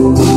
Música